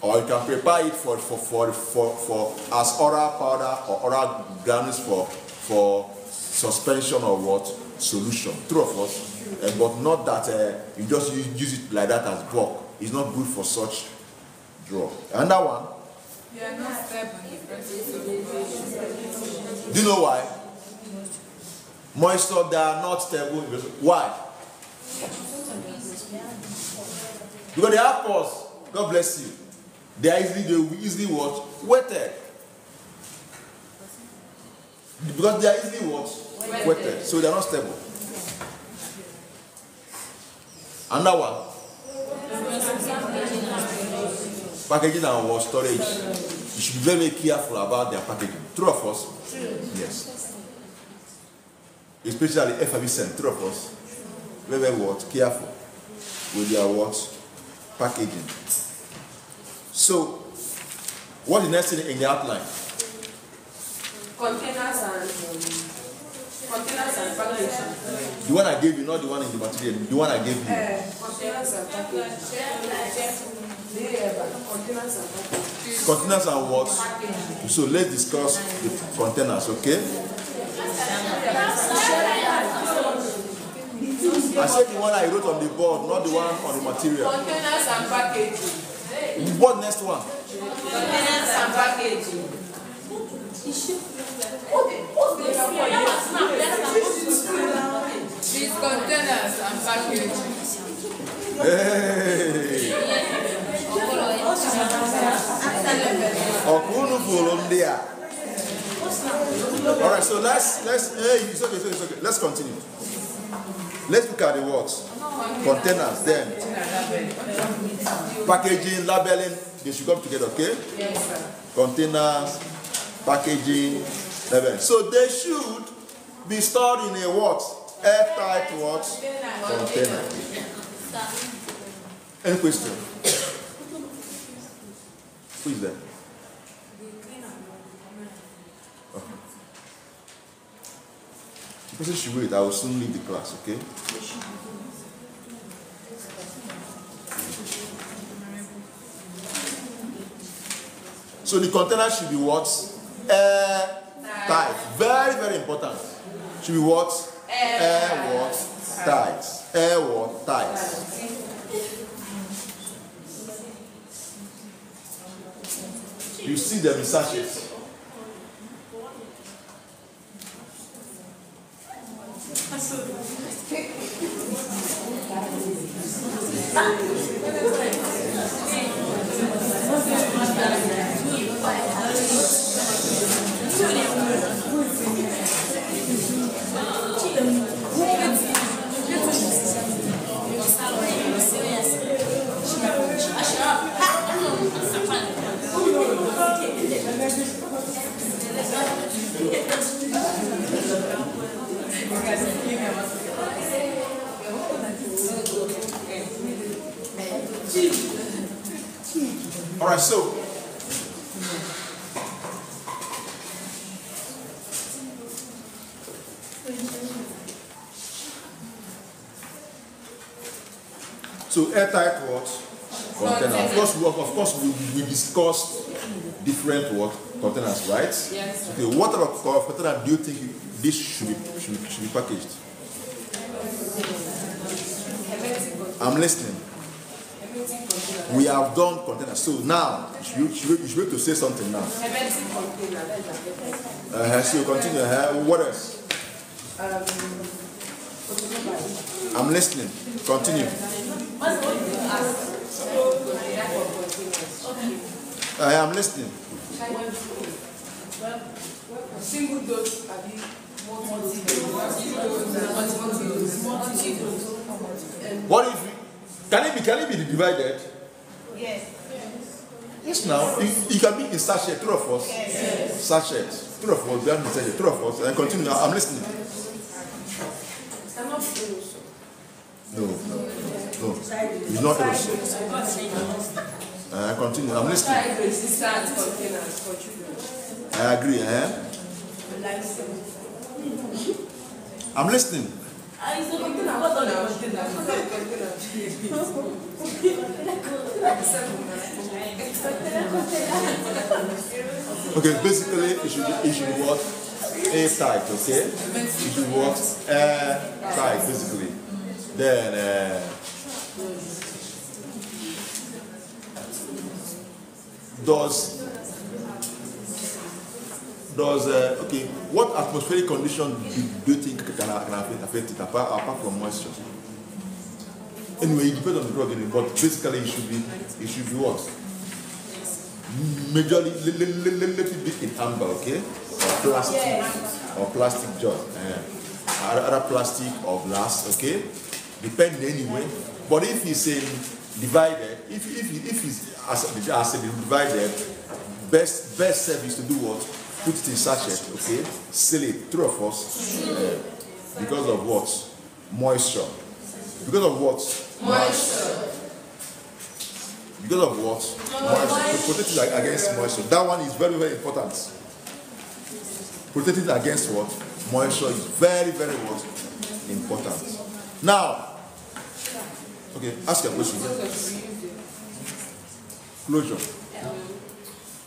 Or you can prepare it for, for, for, for, for as oral powder or oral granules for, for suspension or what? Solution. True of us. Uh, but not that uh, you just use, use it like that as drug. It's not good for such drug. And that one, They are not stable in the presence of do you know why? Moisture, they are not stable. Why? Because they have pores. God bless you. They are easily, they will easily what? Wetted. Because they are easily what? Wetted. So they are not stable. Another one. Packaging and what storage. You should be very, careful about their packaging. True of us? Yes. Especially effervescent, true of us. Very, very what? Careful with their what? Packaging. So, what is next thing in the outline? containers and um, containers and packaging. The one I gave you, not the one in the material. The one I gave you. Containers and packaging. Yeah, but containers and packaging. Containers and what? So let's discuss the containers, okay? I said the one I wrote on the board, not the one on the material. Containers and packaging. What next one? Containers and packaging. This containers and packaging. Hey! Ọkùnrin fòrò ndị a. Alright, so let's let's hey, it's okay, it's okay, it's okay. Let's continue. Let's look at the words. Containers, then packaging, labeling, they should come together, okay? Yes, sir. Containers, packaging, labeling. So they should be stored in a what? Airtight what? Container. Any question? Who is there? The person should wait. I will soon leave the class, okay? So the container should be what? Air tight. Very, very important. Should be what? Air what? Tight. Air what? Tight. You see them in sachets. All right, so so airtight what container. Of course, we, of course, we, we discussed different what containers, right? Yes. Okay, what type of container do you think this should be should be, should be packaged? I'm listening. We have done containers, so now you should, be- able to say something now. Container, Uh, so continue. Uh, what else? I'm listening. Continue. I am listening. single dose, abi, multi-dose, multi-dose, multi-dose. What if it, can it be can it be divided? Yes. Yes. Now it, it can be in sachet. Three of us. Yes. Sachet. Three of us. We have in sachet. Three of us. And continue. Now I'm listening. I'm not sure. No. No. It's not aerosol. Uh, continue. I'm listening. Tide resistant containers for children. I agree. Eh? I'm listening. A? Okay, basically it should it should be what? Airtight, okay? It should be what? Airtight, basically. Then, uh, does, does, uh, okay, what atmospheric condition do, do you think can, can affect, it apart, apart from moisture? Anyway, it depends on the drug, anyway, but basically it should be, it should be what? majorly li- li- li- li- little bit in amber, okay? Or plastic, or plastic jar. Uh, other plastic or glass, okay? Depend anyway. But if it's in divided, if if if it's as as divided, best best service to do what? Put it in sachet, okay? Seal it. Three of us. uh, because of what? Moisture. Because of what? Moisture. Because of what? Moisture. Protect it against moisture. That one is very, very important. Protect it against what? Moisture is very, very what? Important. Now, okay, ask a question. Closure.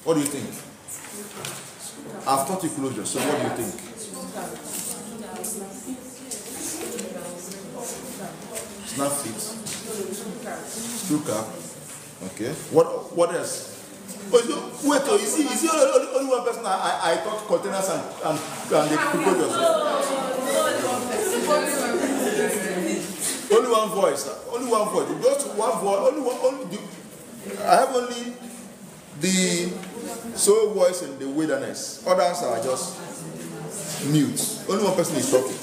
What do you think? I've taught you closure, so what do you think? Snap fit. Screw cap. Okay. What what else? Oh, you, wait, oh, is he, is he only, only, only one person I, I, I taught containers and, and, and the closures? only one voice. Only one voice. Just one voice. Only one. Only the, I have only the soul voice in the wilderness. Others are just mute. Only one person is talking.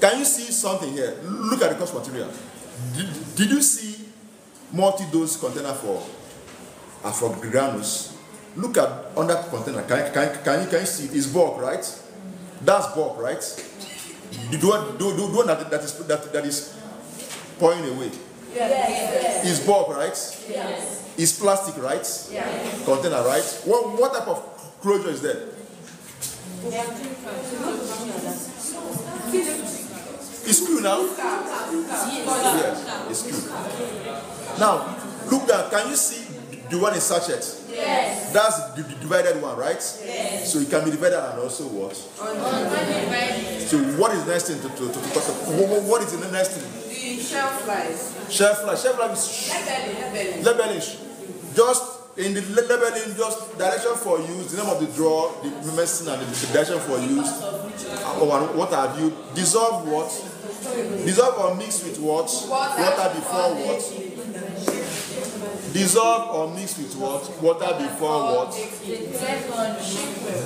Can you see something here? Look at the course material. Did, did you see multi-dose container for for granules? Look at under container. Can, can, can, you, can you see it? It's bulk, right? That's bulk, right? The one, the, the one that, that, is, that, that is pouring away. Yes. It's bulk, right? Yes. It's plastic, right? Yes. Container, right? What, what type of closure is that? It's screw now? Yes, it's screw. Now, look down. Can you see the one in sachet? Yes. That's the the divided one, right? Yes. So it can be divided and also what? So what is the next thing to, to, to of, what, what is the next thing? The shelf life. Shelf life. Shelf life is lebeling. labeling. Just in the la- labeling, just direction for use, the name of the draw, the medicine and the, direction for use. Uh, or what have you? Dissolve what? Dissolve or mix with what? Water before what? Dissolve or mix with what? Water before what?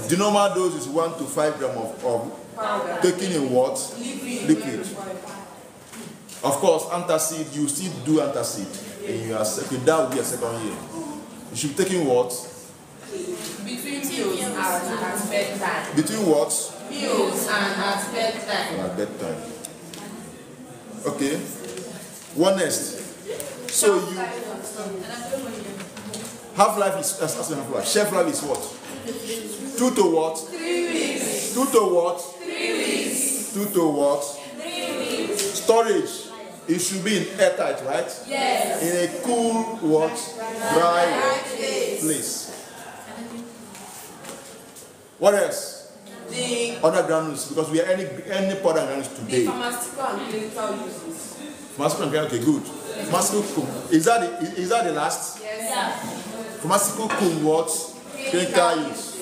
The normal dose is 1 to 5 gram of, of taking in what? Liquid. Of course, antacid, you still do antacid in your second, that will be a second year. You should be taking what? Between meals and at bedtime. Between what? Meals and at bedtime. At bedtime. Okay. What next? So you half life is as as half life. Shelf life is what? Two to what? Three weeks. Two to what? Three weeks. Two to what? Three weeks. Storage. It should be in airtight, right? Yes. In a cool what? Dry place. What else? The, Other granules because we are any any powder the today. pharmaceutical and clinical uses. Pharmaceutical and chemical, okay, good. Pharmaceutical, is that the, is that the last? Yes. Pharmaceutical cum what? Clinical use.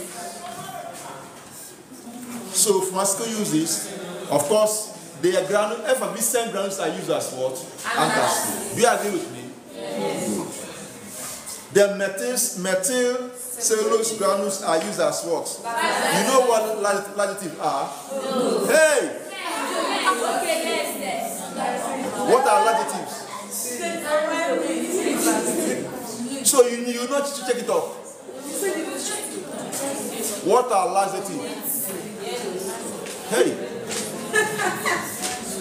So pharmaceutical uses, of course, they are granule, effervescent granules are used as what? Antacid. Do you agree with me? Good. The methyl, methyl cellulose granules are used as what? You know what laxatives are? Hey! What are laxatives? So you you not to check it off. What are laxatives? Hey,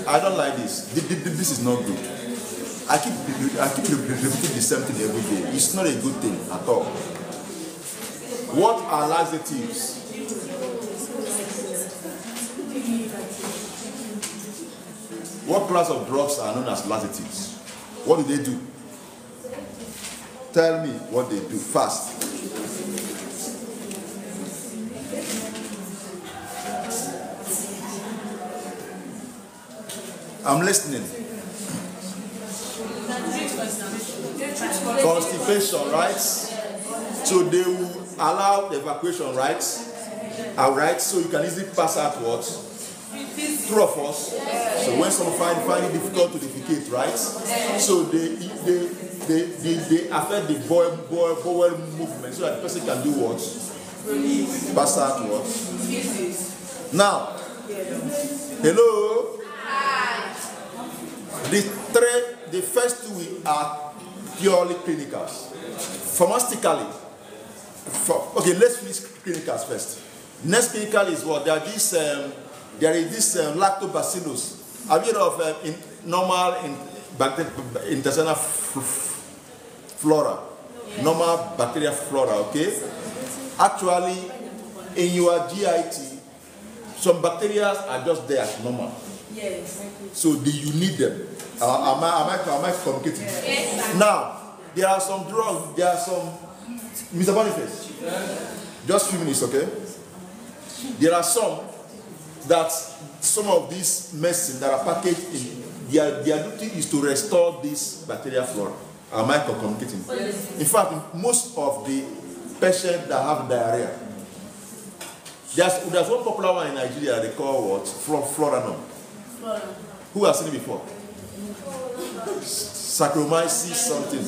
I don't like this. Th- th- th- This is not good. I keep I keep repeating the same thing every day. It's not a good thing at all. What are laxatives? What class of drugs are known as laxatives? What do they do? Tell me what they do fast. I'm listening. Constipation, right? So they will allow evacuation, right? All right, so you can easily pass out what? True of us. So when someone find, find it difficult to defecate, right? So they they they, they, they affect the bowel, bowel, bowel movement so that the person can do what? Pass out what? Now, hello? The three, the first two are purely clinicals. Pharmaceutically, for, okay, let's finish clinicals first. Next clinical is what? There are this, um, there is this um, lactobacillus. Have you heard of um, in, normal in, intestinal flora? Normal bacteria flora, okay? Actually, in your GIT, some bacteria are just there as normal. Yes. So do you need them? Uh, am, I, am, I, am I communicating? Now, there are some drugs, there are some. Mr. Boniface, just few minutes, okay? There are some that some of these medicines that are packaged in, their, their duty is to restore this bacterial flora. Am I communicating? In fact, most of the patients that have diarrhea, there's, there's one popular one in Nigeria they call what? Flo- Floranorm. Who has seen it before? Saccharomyces something.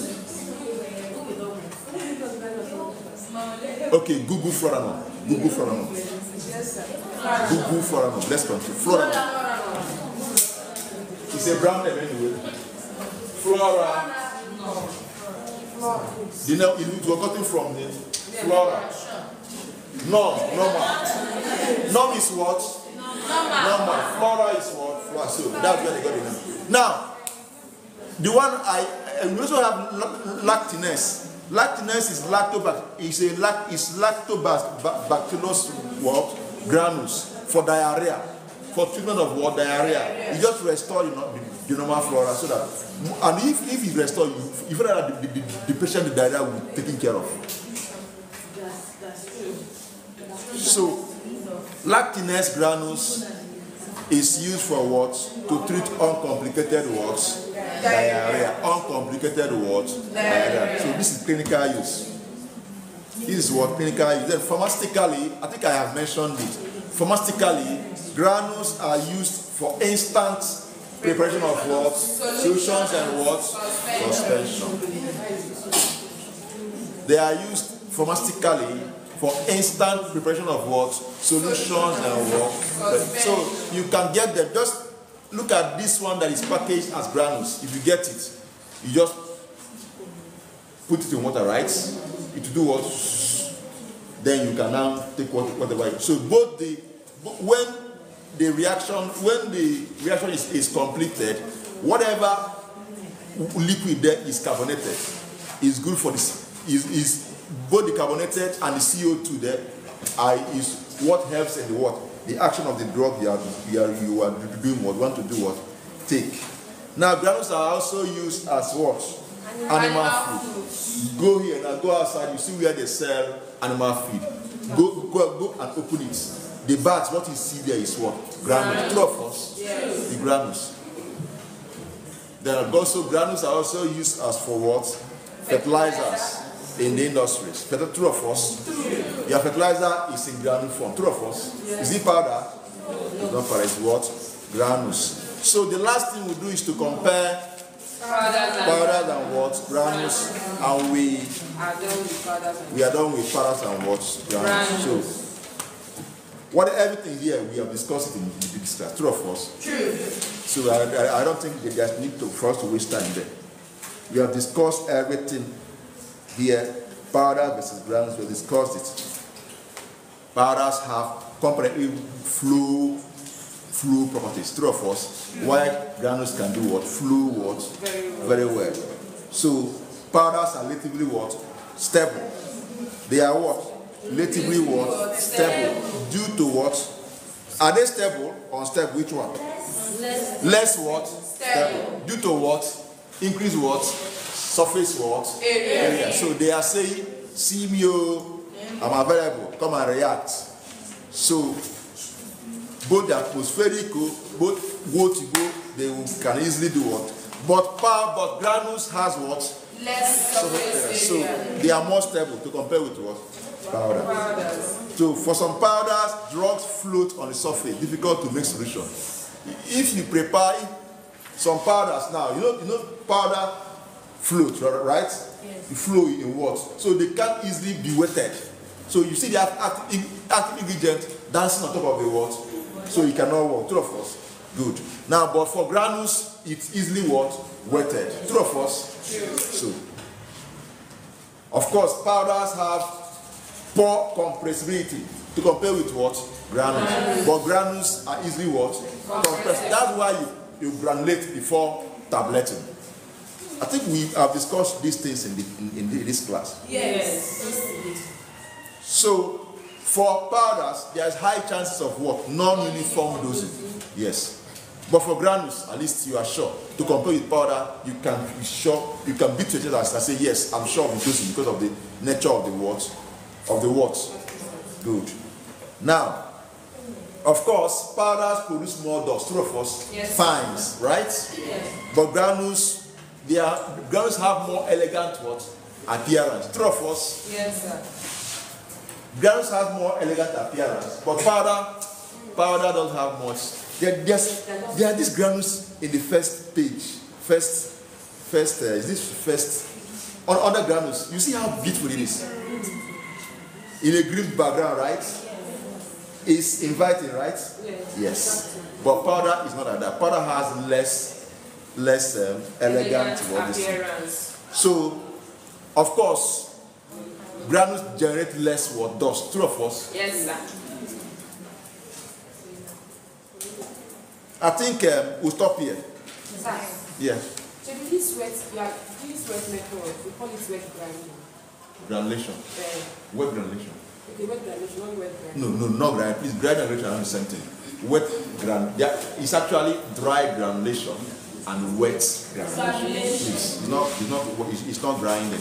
Okay, Google Floranorm. Google Floranorm. Google Floranorm. Let's continue. Floranorm. It's a brown name anyway. Flora. You know, it was gotten from the flora. No, normal. Norm is what? Normal. Flora is what? Flora. So that's where they got it name. Now, the one I, I we also have la- Lactinex. Lactinex is lactobac is a lac is lactobacillus what granules for diarrhea for treatment of what diarrhea. You just restore you know, the, the normal flora so that and if if you restore you you feel that the, the, the, the patient the diarrhea will be taken care of. So Lactinex granules is used for what? To treat uncomplicated what? Diarrhea. Uncomplicated what? Diarrhea. So this is clinical use. This is what clinical use. Then pharmaceutically i think i have mentioned it. Pharmaceutically granules are used for instant preparation of what? Solutions and what? Suspension. They are used pharmaceutically for instant preparation of what? Solutions and what so you can get them. Just look at this one that is packaged as granules. If you get it you just put it in water right? It will do what? Then you can now take what, whatever so both the when the reaction when the reaction is, is completed whatever liquid there is carbonated is good for this is is both the carbonated and the CO2 there are, is what helps in the what the action of the drug you are you are, you are doing what want to do what take. Now granules are also used as what animal food. Go here now go outside you see where they sell animal feed. Go go go and open it. The bags what you see there is what granules. True of us the granules. There are also granules are also used as for what fertilizers in the industries. Fertilizer, true of us. Your fertilizer is in granule form. True of us. Is it powder? It's not powder. It's what? Granules. So the last thing we do is to compare powder and what? Granules. And we we are done with powders and what? Granules. So what everything here we have discussed in the big class. True of us. True. So I, I, I don't think there's need to, for us to waste time there. We have discussed everything here. Powder versus granules, we discussed it. Powders have completely flow flow properties. True of us. While granules can do what? Flow what? Very well. So powders are relatively what? Stable. They are what? Relatively what? Stable. Due to what? Are they stable or unstable? Which one? Less what? Stable. Due to what? Increase what? Surface what? Area. So they are saying, see me, oh, I'm available, come and react. So both the atmospheric, both go to go, they will, can easily do what? But power, but granules has what? Less surface So area. they are more stable to compare with what? Powder. Powders. So for some powders, drugs float on the surface, difficult to make solution. If you prepare some powders now, you know, you know powder float, ri- right? You flow in what? So they can't easily be wetted. So you see the act- active, active ingredient dancing on top of the what? So you cannot work. True of us. Good. Now, but for granules, it's easily what? Wetted. True of us. So, of course, powders have poor compressibility to compare with what? Granules. But granules are easily what? Compressed. That's why you, you granulate before tableting. I think we have discussed these things in, the, in, in this class. Yes. So, for powders, there's high chances of what? Non-uniform dosing. Yes. But for granules, at least you are sure. To compare with powder, you can be sure, you can beat your chest and say, yes, I'm sure of the dosing because of the nature of the what? Of the what? Good. Now, of course, powders produce more dust. True of us? Yes. Fines, right? Yes. But granules, they are, granules have more elegant what? Appearance. True of us? Yes, sir. Granules have more elegant appearance, but powder, powder doesn't have much There, there are these granules in the first page. First, first, uh, is this first? On other granules, you see how beautiful it is. In a green background, right? It's inviting, right? Yes. Yes. But powder is not like that. Powder has less, less um, elegant, what is appearance. So, of course, granules generate less what dust. Two of us. Yes, sir. I think um, we'll stop here. Sir, Yeah. so this wet, yeah, this wet method, we call it wet grinding. Granulation. Uh, Wet granulation. okay, wet grinding, not wet grinding. No, no, not granulation. Please, dry granulation are not the same thing. Wet gran. Yeah, it's actually dry granulation and wet. Please, it's not. It's not. It's, not grinding.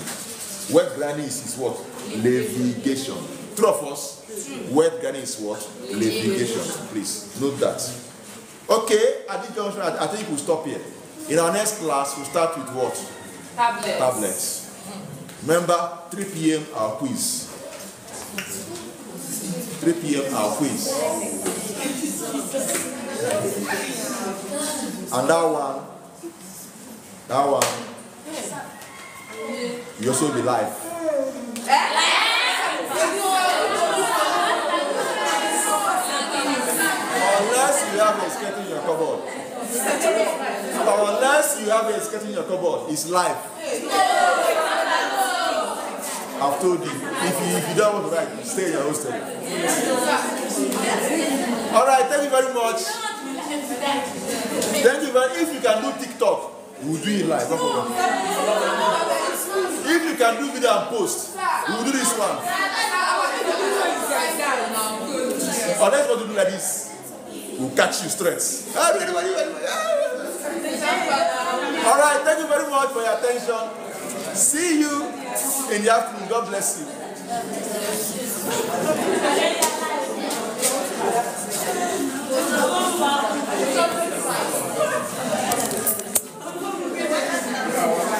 Wet grinding is, is what? Levigation. True of us. Wet grinding is what? Levigation. Please note that. Okay, at this junction, I, I think we'll stop here. In our next class, we'll start with what? Tablets. tablets. Remember, 3 p.m. our quiz. 3 p.m. our quiz. And that one, that one, you also be live. Unless you have a skeleton in your cupboard. Unless you have a skeleton in your cupboard, it's live. I've told you. If you, if you don't want to write, stay in your hostel. All right, thank you very much. Thank you very If you can do TikTok, We'll do it live. If you can do video and post, we'll do this one. Or let's not do like this. We'll catch you straight. Alright, thank you very much for your attention. See you in the afternoon. God bless you. Thank you. Yes.